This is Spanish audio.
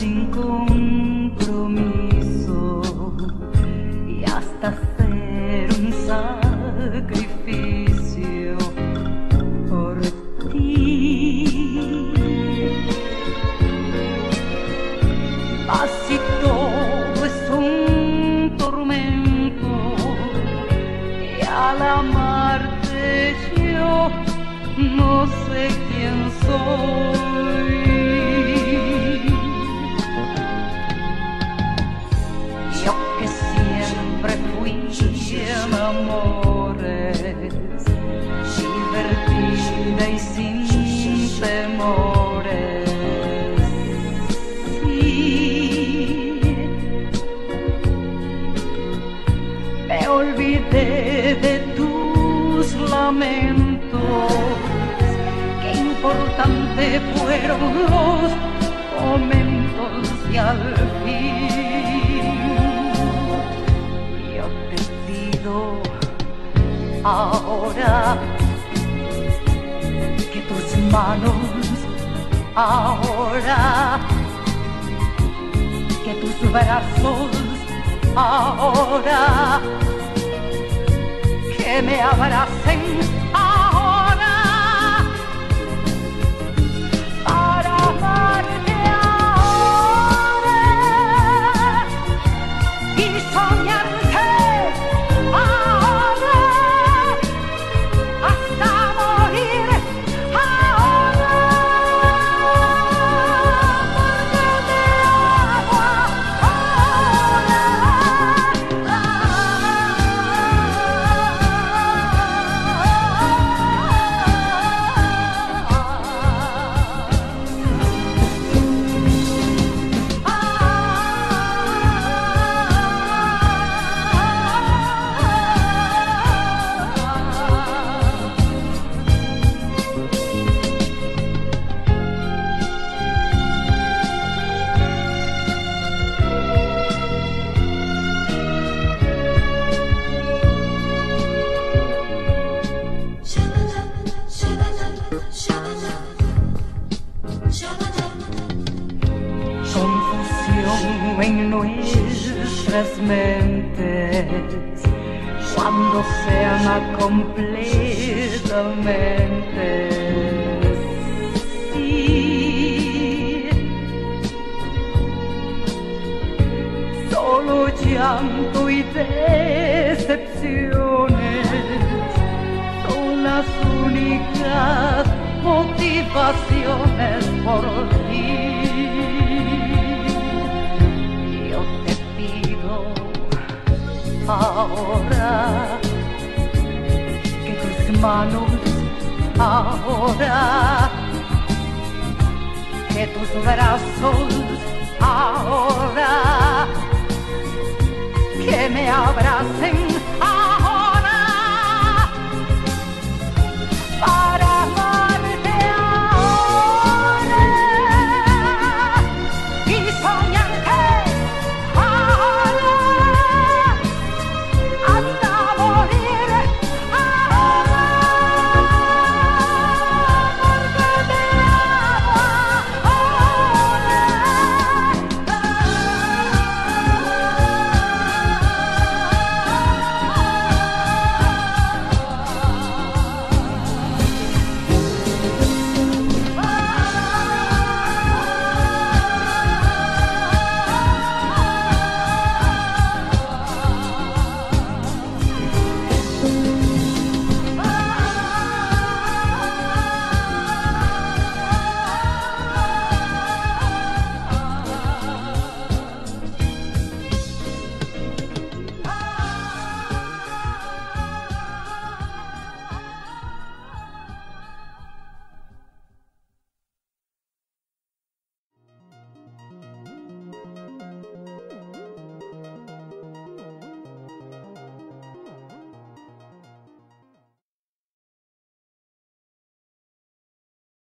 sin compromiso y hasta hacer un sacrificio por ti. Así todo es un tormento y al amarte yo no sé quién soy. Sin temores. Me olvidé de tus lamentos, qué importante fueron los momentos y al fin yo te pido ahora manos. Ahora que tus brazos ahora que me abracen en nuestras mentes cuando se ama completamente. Sí, solo llanto y decepciones son las únicas motivaciones por ti. Ahora. Que tus manos ahora que tus brazos ahora que me abracen